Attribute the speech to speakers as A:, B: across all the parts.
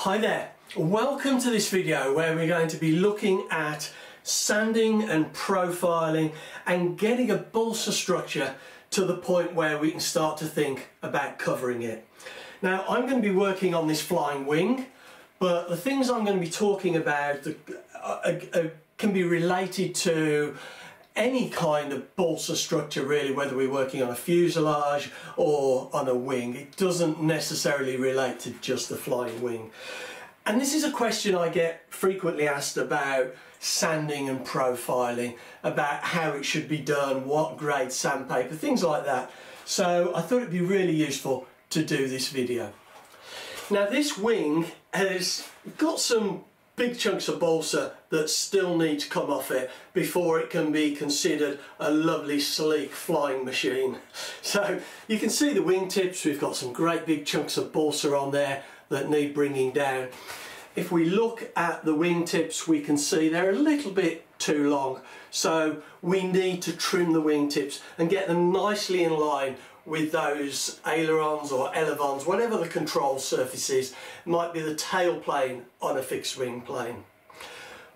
A: Hi there, welcome to this video where we're going to be looking at sanding and profiling and getting a balsa structure to the point where we can start to think about covering it. Now I'm going to be working on this flying wing but the things I'm going to be talking about uh, uh, can be related to any kind of balsa structure really, whether we're working on a fuselage or on a wing. It doesn't necessarily relate to just the flying wing. And this is a question I get frequently asked about sanding and profiling, about how it should be done, what grade sandpaper, things like that. So I thought it'd be really useful to do this video. Now this wing has got some big chunks of balsa that still need to come off it before it can be considered a lovely sleek flying machine. So you can see the wingtips, we've got some great big chunks of balsa on there that need bringing down. If we look at the wingtips we can see they're a little bit too long so we need to trim the wingtips and get them nicely in line with those ailerons or elevons, whatever the control surface is, might be the tail plane on a fixed wing plane.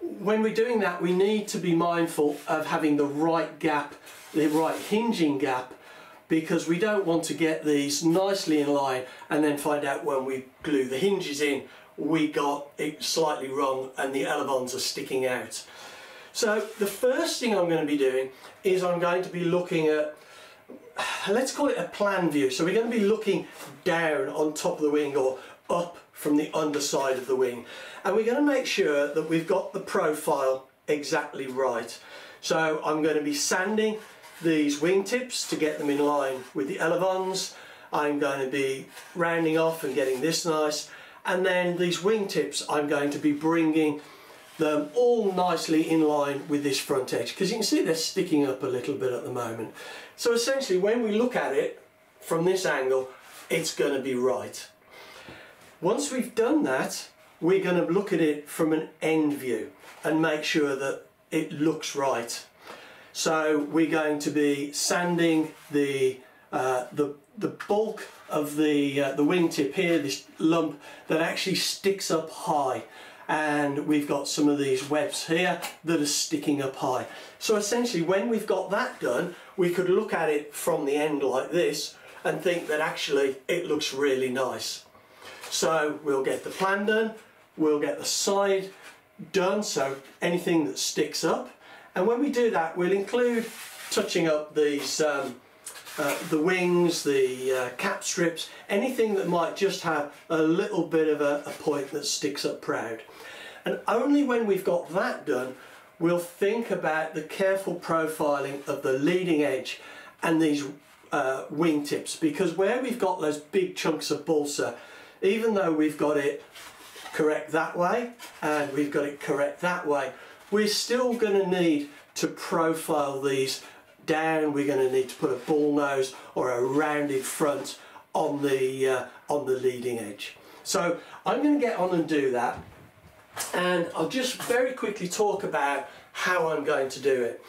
A: When we're doing that we need to be mindful of having the right gap, the right hinging gap because we don't want to get these nicely in line and then find out when we glue the hinges in we got it slightly wrong and the elevons are sticking out. So the first thing I'm going to be doing is I'm going to be looking at let's call it a plan view. So we're going to be looking down on top of the wing or up from the underside of the wing. And we're going to make sure that we've got the profile exactly right. So I'm going to be sanding these wingtips to get them in line with the elevons. I'm going to be rounding off and getting this nice. And then these wingtips I'm going to be bringing them all nicely in line with this front edge because you can see they're sticking up a little bit at the moment. So essentially when we look at it from this angle it's going to be right. Once we've done that we're going to look at it from an end view and make sure that it looks right. So we're going to be sanding the uh, the the bulk of the uh, the wingtip here, this lump that actually sticks up high and we've got some of these webs here that are sticking up high. So essentially when we've got that done we could look at it from the end like this and think that actually it looks really nice. So we'll get the plan done, we'll get the side done so anything that sticks up and when we do that we'll include touching up these um, uh, the wings, the uh, cap strips, anything that might just have a little bit of a, a point that sticks up proud. And only when we've got that done, we'll think about the careful profiling of the leading edge and these uh, wingtips because where we've got those big chunks of balsa, even though we've got it correct that way and we've got it correct that way, we're still going to need to profile these down. We're going to need to put a bull nose or a rounded front on the, uh, on the leading edge. So I'm going to get on and do that and I'll just very quickly talk about how I'm going to do it.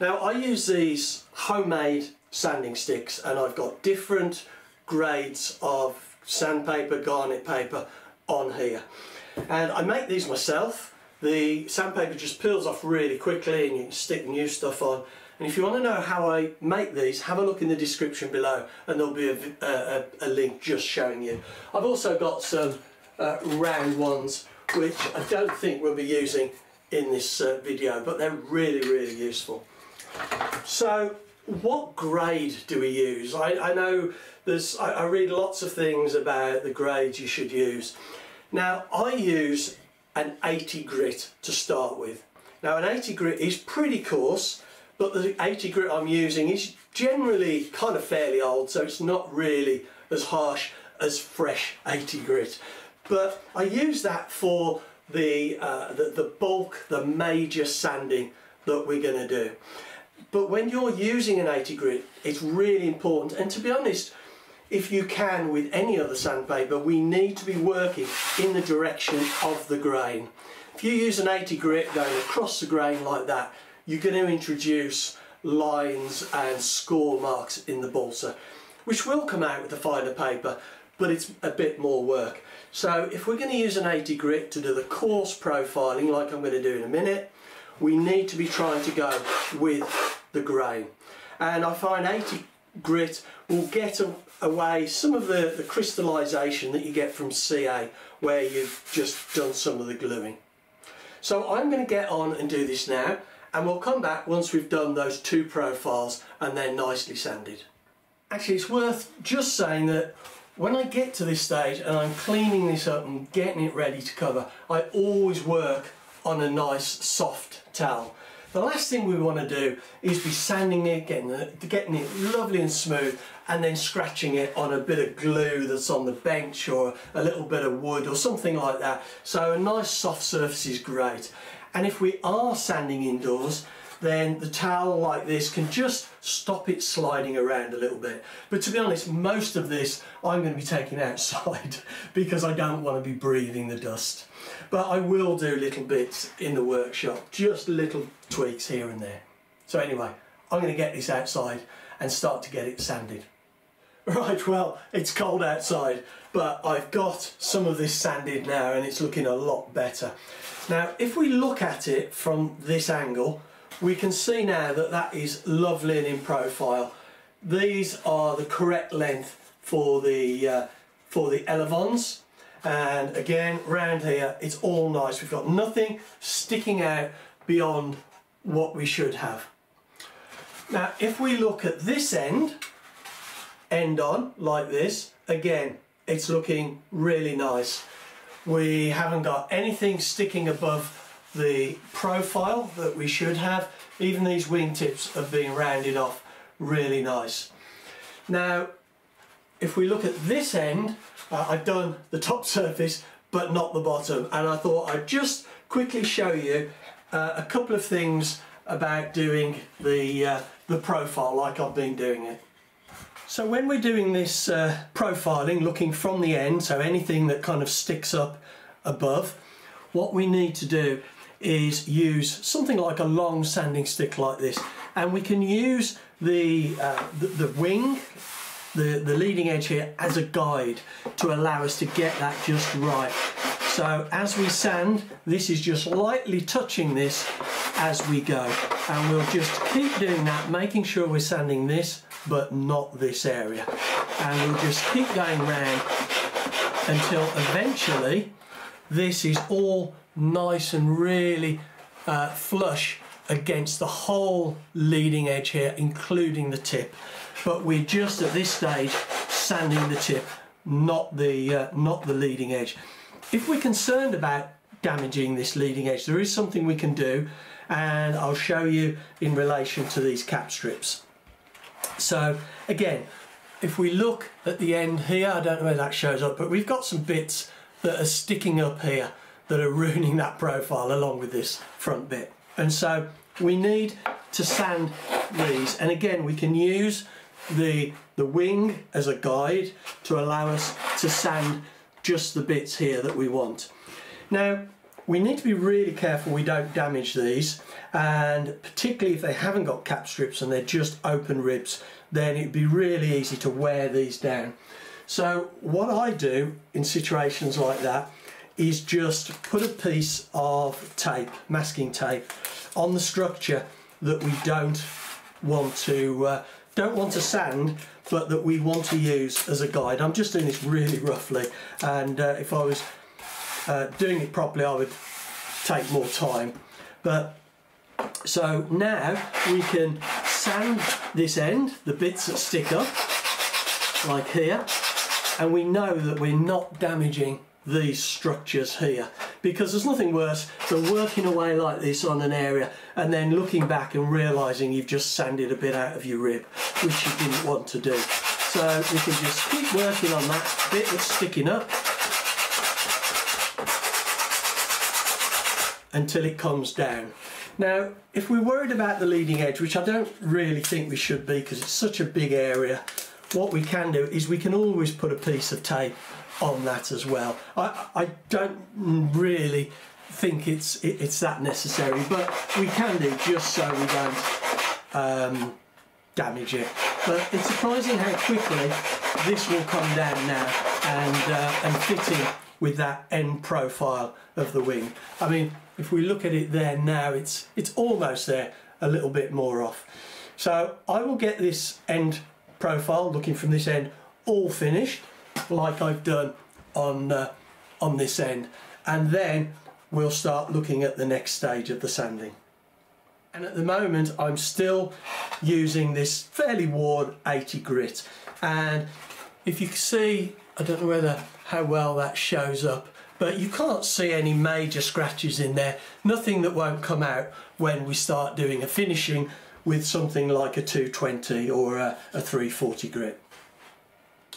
A: Now I use these homemade sanding sticks and I've got different grades of sandpaper, garnet paper on here. And I make these myself. The sandpaper just peels off really quickly and you can stick new stuff on. And if you want to know how I make these, have a look in the description below and there'll be a, a, a link just showing you. I've also got some uh, round ones which I don't think we'll be using in this uh, video, but they're really, really useful. So what grade do we use? I, I know there's, I, I read lots of things about the grades you should use. Now I use an 80 grit to start with. Now an 80 grit is pretty coarse, but the 80 grit I'm using is generally kind of fairly old, so it's not really as harsh as fresh 80 grit. But I use that for the, uh, the, the bulk, the major sanding that we're going to do. But when you're using an 80 grit, it's really important. And to be honest, if you can with any other sandpaper, we need to be working in the direction of the grain. If you use an 80 grit going across the grain like that, you're going to introduce lines and score marks in the balsa, which will come out with the finer paper, but it's a bit more work. So if we're going to use an 80 grit to do the coarse profiling like I'm going to do in a minute, we need to be trying to go with the grain. And I find 80 grit will get away some of the, the crystallization that you get from CA where you've just done some of the gluing. So I'm going to get on and do this now and we'll come back once we've done those two profiles and they're nicely sanded. Actually it's worth just saying that when I get to this stage and I'm cleaning this up and getting it ready to cover, I always work on a nice soft towel. The last thing we want to do is be sanding it, getting it, getting it lovely and smooth and then scratching it on a bit of glue that's on the bench or a little bit of wood or something like that. So a nice soft surface is great. And if we are sanding indoors, then the towel like this can just stop it sliding around a little bit. But to be honest, most of this I'm going to be taking outside because I don't want to be breathing the dust. But I will do little bits in the workshop, just little tweaks here and there. So anyway, I'm going to get this outside and start to get it sanded. Right, well, it's cold outside, but I've got some of this sanded now and it's looking a lot better. Now, if we look at it from this angle, we can see now that that is lovely and in profile. These are the correct length for the uh, for the elevons and again round here it's all nice we've got nothing sticking out beyond what we should have. Now if we look at this end end on like this again it's looking really nice. We haven't got anything sticking above the profile that we should have. Even these wingtips have been rounded off really nice. Now, if we look at this end, uh, I've done the top surface but not the bottom and I thought I'd just quickly show you uh, a couple of things about doing the, uh, the profile like I've been doing it. So when we're doing this uh, profiling, looking from the end, so anything that kind of sticks up above, what we need to do is use something like a long sanding stick like this and we can use the, uh, the, the, wing, the, the leading edge here as a guide to allow us to get that just right. So as we sand, this is just lightly touching this as we go. And we'll just keep doing that, making sure we're sanding this, but not this area. And we'll just keep going round until eventually this is all nice and really uh, flush against the whole leading edge here, including the tip. But we're just at this stage sanding the tip, not the, uh, not the leading edge. If we're concerned about damaging this leading edge, there is something we can do and I'll show you in relation to these cap strips. So again, if we look at the end here, I don't know where that shows up, but we've got some bits that are sticking up here that are ruining that profile along with this front bit. And so we need to sand these. And again, we can use the, the wing as a guide to allow us to sand just the bits here that we want. Now, we need to be really careful we don't damage these and particularly if they haven't got cap strips and they're just open ribs then it'd be really easy to wear these down. So what I do in situations like that is just put a piece of tape, masking tape, on the structure that we don't want to uh, don't want to sand but that we want to use as a guide. I'm just doing this really roughly and uh, if I was uh, doing it properly I would take more time but so now we can sand this end, the bits that stick up like here and we know that we're not damaging these structures here. Because there's nothing worse than working away like this on an area and then looking back and realizing you've just sanded a bit out of your rib which you didn't want to do. So we can just keep working on that bit that's sticking up until it comes down. Now if we're worried about the leading edge which I don't really think we should be because it's such a big area what we can do is we can always put a piece of tape on that as well. I, I don't really think it's it, it's that necessary, but we can do just so we don't um, damage it. But it's surprising how quickly this will come down now and, uh, and fitting with that end profile of the wing. I mean, if we look at it there now, it's, it's almost there, a little bit more off. So I will get this end profile, looking from this end, all finished, like I've done on, uh, on this end. And then we'll start looking at the next stage of the sanding. And at the moment, I'm still using this fairly worn 80 grit. And if you can see, I don't know whether how well that shows up, but you can't see any major scratches in there. Nothing that won't come out when we start doing a finishing with something like a 220 or a, a 340 grit.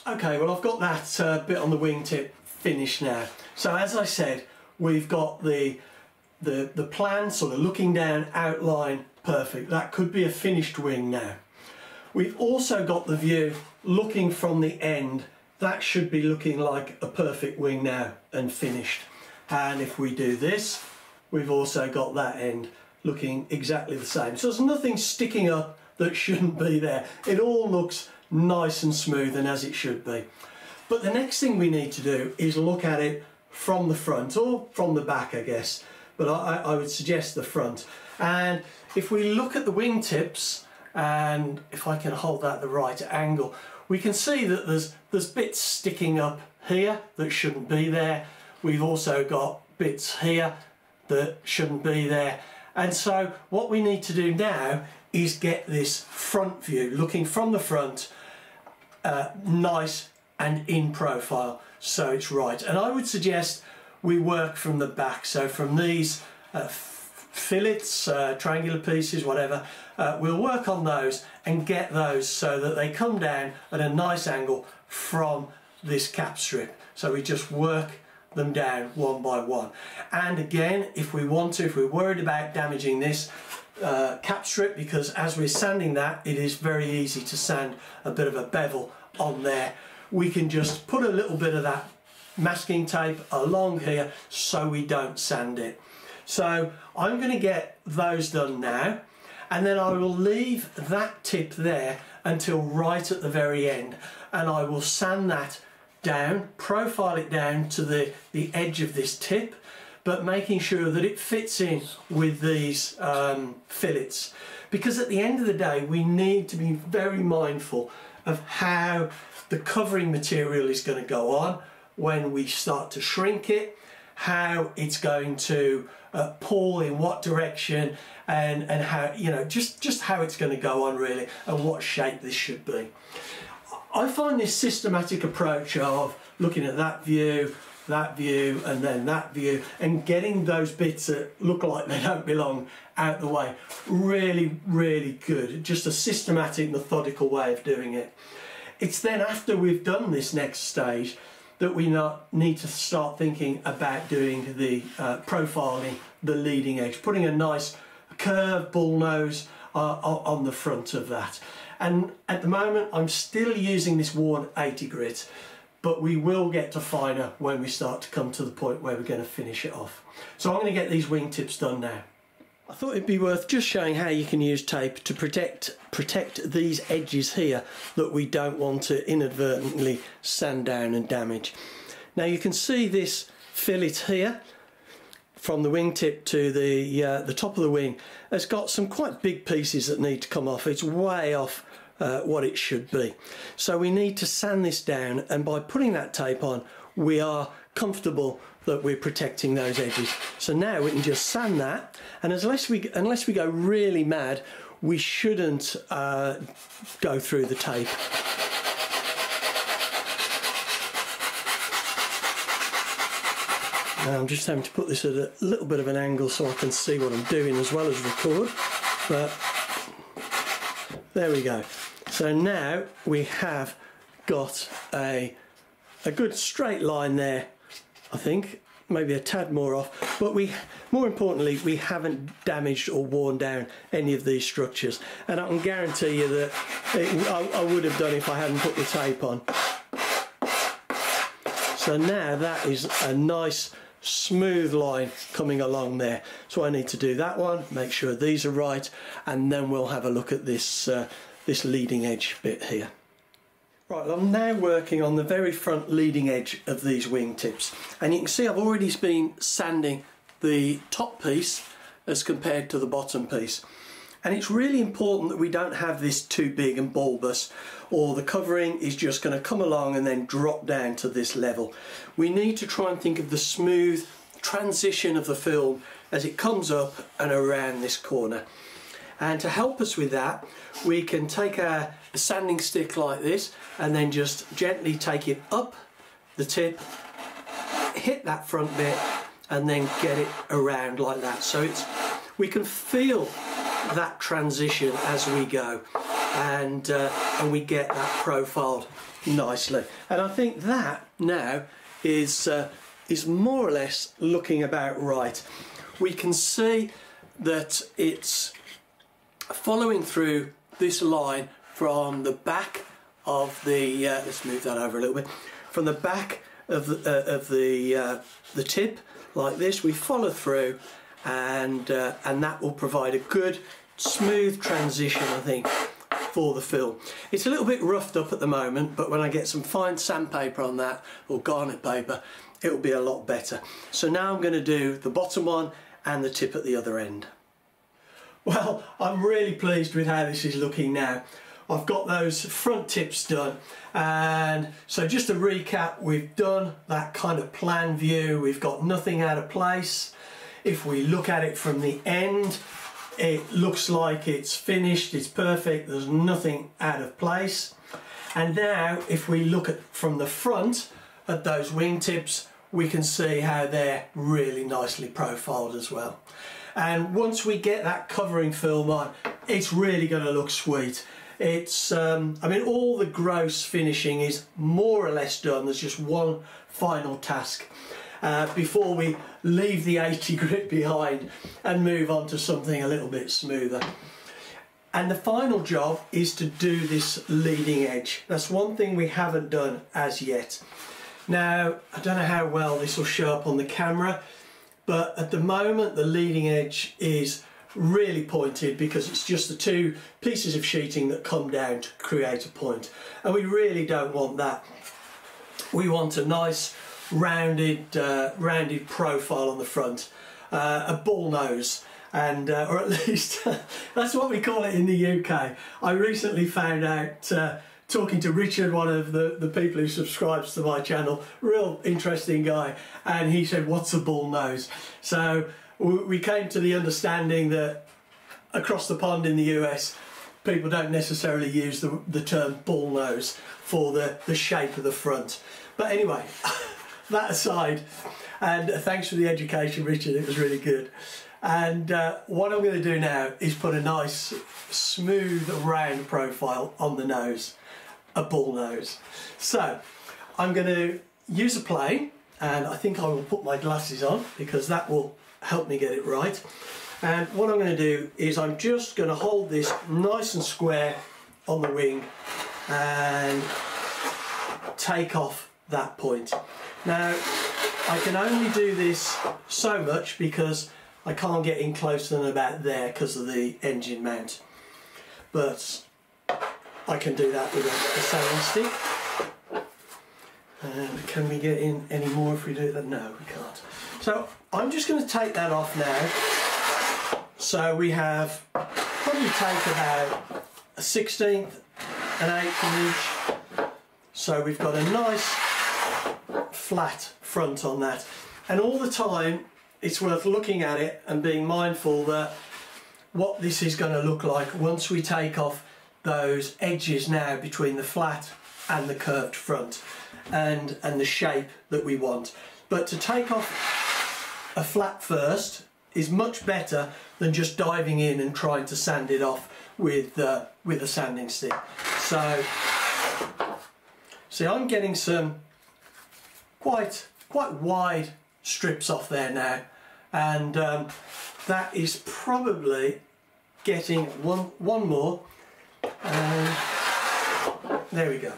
A: Okay, well I've got that uh, bit on the wingtip finished now. So as I said, we've got the the, the plan sort of looking down outline perfect. That could be a finished wing now. We've also got the view looking from the end. That should be looking like a perfect wing now and finished. And if we do this, we've also got that end looking exactly the same. So there's nothing sticking up that shouldn't be there. It all looks nice and smooth and as it should be. But the next thing we need to do is look at it from the front or from the back, I guess but I, I would suggest the front. And if we look at the wingtips, and if I can hold that at the right angle, we can see that there's, there's bits sticking up here that shouldn't be there. We've also got bits here that shouldn't be there. And so what we need to do now is get this front view, looking from the front, uh, nice and in profile, so it's right. And I would suggest we work from the back. So from these uh, fillets, uh, triangular pieces, whatever, uh, we'll work on those and get those so that they come down at a nice angle from this cap strip. So we just work them down one by one. And again, if we want to, if we're worried about damaging this uh, cap strip, because as we're sanding that, it is very easy to sand a bit of a bevel on there. We can just put a little bit of that masking tape along here so we don't sand it. So I'm going to get those done now and then I will leave that tip there until right at the very end and I will sand that down, profile it down to the, the edge of this tip but making sure that it fits in with these um, fillets because at the end of the day we need to be very mindful of how the covering material is going to go on when we start to shrink it, how it's going to uh, pull in what direction and, and how, you know, just, just how it's going to go on really and what shape this should be. I find this systematic approach of looking at that view, that view and then that view. And getting those bits that look like they don't belong out the way. Really really good. Just a systematic methodical way of doing it. It's then after we've done this next stage that we not need to start thinking about doing the uh, profiling the leading edge, putting a nice curved bull nose uh, on the front of that. And at the moment, I'm still using this worn 80 grit, but we will get to finer when we start to come to the point where we're going to finish it off. So I'm going to get these wingtips done now. I thought it'd be worth just showing how you can use tape to protect protect these edges here that we don't want to inadvertently sand down and damage. Now you can see this fillet here from the wingtip to the uh, the top of the wing has got some quite big pieces that need to come off. It's way off uh, what it should be. So we need to sand this down and by putting that tape on we are comfortable that we're protecting those edges. So now we can just sand that, and unless we unless we go really mad, we shouldn't uh, go through the tape. Now I'm just having to put this at a little bit of an angle so I can see what I'm doing as well as record, but there we go. So now we have got a, a good straight line there I think, maybe a tad more off. But we, more importantly, we haven't damaged or worn down any of these structures. And I can guarantee you that it, I, I would have done if I hadn't put the tape on. So now that is a nice smooth line coming along there. So I need to do that one, make sure these are right, and then we'll have a look at this, uh, this leading edge bit here. Right, I'm now working on the very front leading edge of these wingtips and you can see I've already been sanding the top piece as compared to the bottom piece and it's really important that we don't have this too big and bulbous or the covering is just going to come along and then drop down to this level. We need to try and think of the smooth transition of the film as it comes up and around this corner. And to help us with that, we can take a, sanding stick like this and then just gently take it up the tip, hit that front bit and then get it around like that. So it's we can feel that transition as we go and, uh, and we get that profiled nicely. And I think that now is, uh, is more or less looking about right. We can see that it's following through this line from the back of the uh, let's move that over a little bit from the back of the, uh, of the uh, the tip like this we follow through and uh, and that will provide a good smooth transition I think for the film. It's a little bit roughed up at the moment but when I get some fine sandpaper on that or garnet paper it will be a lot better. So now I'm going to do the bottom one and the tip at the other end. Well, I'm really pleased with how this is looking now. I've got those front tips done. And so just to recap we've done that kind of plan view. We've got nothing out of place. If we look at it from the end it looks like it's finished it's perfect there's nothing out of place. And now if we look at from the front at those wing tips we can see how they're really nicely profiled as well and once we get that covering film on it's really going to look sweet. It's um, I mean all the gross finishing is more or less done. There's just one final task uh, before we leave the 80 grit behind and move on to something a little bit smoother. And the final job is to do this leading edge. That's one thing we haven't done as yet. Now I don't know how well this will show up on the camera but at the moment the leading edge is really pointed because it's just the two pieces of sheeting that come down to create a point. And we really don't want that. We want a nice rounded uh, rounded profile on the front uh, a bull nose and uh, or at least that's what we call it in the UK I recently found out uh, talking to Richard, one of the, the people who subscribes to my channel, real interesting guy, and he said, what's a bull nose? So we came to the understanding that across the pond in the US, people don't necessarily use the, the term bull nose for the, the shape of the front. But anyway, that aside, and thanks for the education, Richard, it was really good. And uh, what I'm going to do now is put a nice smooth round profile on the nose a bull nose. So I'm going to use a plane and I think I will put my glasses on because that will help me get it right. And what I'm going to do is I'm just going to hold this nice and square on the wing and take off that point. Now I can only do this so much because I can't get in closer than about there because of the engine mount. But I can do that with a, a stick. And can we get in any more if we do that? No, we can't. So I'm just going to take that off now. So we have probably take about a 16th, an 8th inch. So we've got a nice flat front on that. And all the time it's worth looking at it and being mindful that what this is going to look like once we take off those edges now between the flat and the curved front and, and the shape that we want. But to take off a flat first is much better than just diving in and trying to sand it off with, uh, with a sanding stick. So, see I'm getting some quite, quite wide strips off there now and um, that is probably getting one, one more there we go.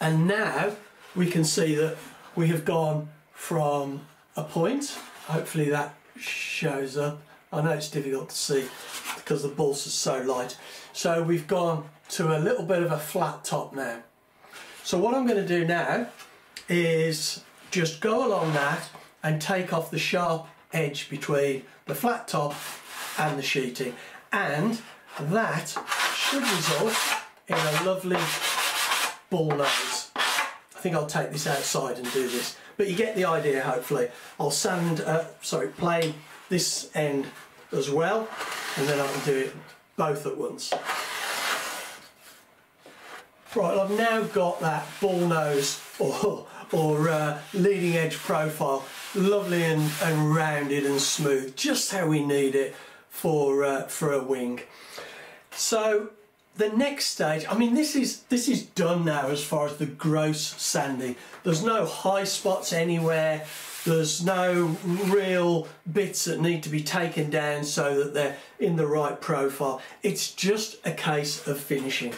A: And now we can see that we have gone from a point, hopefully that shows up. I know it's difficult to see because the balsa is so light. So we've gone to a little bit of a flat top now. So what I'm going to do now is just go along that and take off the sharp edge between the flat top and the sheeting and that should result in a lovely bull nose. I think I'll take this outside and do this but you get the idea hopefully. I'll sand, uh, sorry, plane this end as well and then I can do it both at once. Right, I've now got that bull nose or, or uh, leading edge profile lovely and, and rounded and smooth, just how we need it for, uh, for a wing. So the next stage, I mean this is this is done now as far as the gross sanding. There's no high spots anywhere. There's no real bits that need to be taken down so that they're in the right profile. It's just a case of finishing.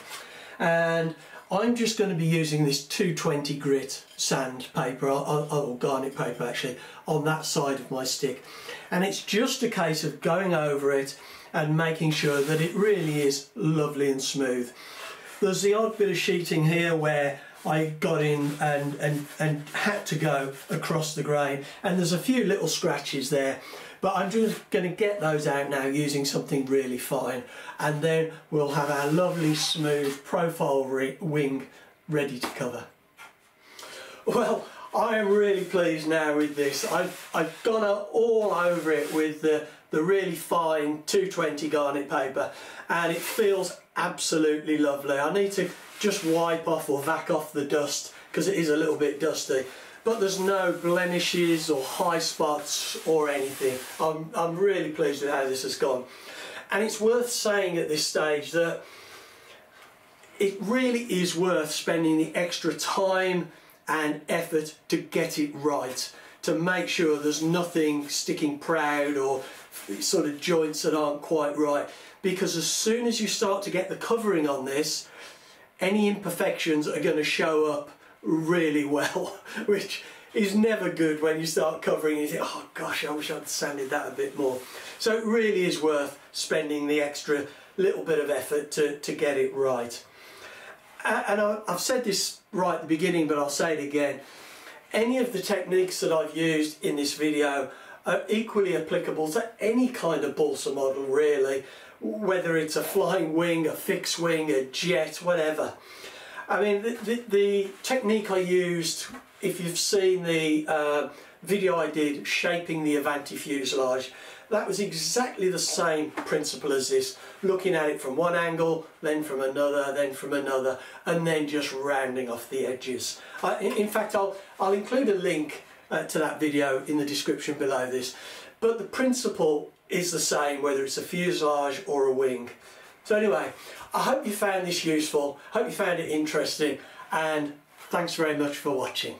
A: And I'm just going to be using this 220 grit sandpaper, or garnet paper actually, on that side of my stick. And it's just a case of going over it and making sure that it really is lovely and smooth. There's the odd bit of sheeting here where I got in and, and, and had to go across the grain and there's a few little scratches there but I'm just going to get those out now using something really fine and then we'll have our lovely smooth profile wing ready to cover. Well I am really pleased now with this. I've, I've gone all over it with the, the really fine 220 garnet paper and it feels absolutely lovely. I need to just wipe off or vac off the dust because it is a little bit dusty but there's no blemishes or high spots or anything. I'm, I'm really pleased with how this has gone. And it's worth saying at this stage that it really is worth spending the extra time and effort to get it right, to make sure there's nothing sticking proud or sort of joints that aren't quite right. Because as soon as you start to get the covering on this, any imperfections are going to show up really well, which is never good when you start covering and you think, oh gosh, I wish I'd sanded that a bit more. So it really is worth spending the extra little bit of effort to, to get it right. And I've said this right at the beginning, but I'll say it again. Any of the techniques that I've used in this video are equally applicable to any kind of balsa model really, whether it's a flying wing, a fixed wing, a jet, whatever. I mean, the, the, the technique I used, if you've seen the uh, video I did shaping the Avanti fuselage, that was exactly the same principle as this, looking at it from one angle, then from another, then from another, and then just rounding off the edges. In, in, fact, I'll, I'll include a link uh, to that video in the description below this, but the principle is the same whether it's a fuselage or a wing. So anyway, I hope you found this useful, hope you found it interesting, and thanks very much for watching.